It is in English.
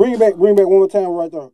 bring it back. Bring it back one more time right there.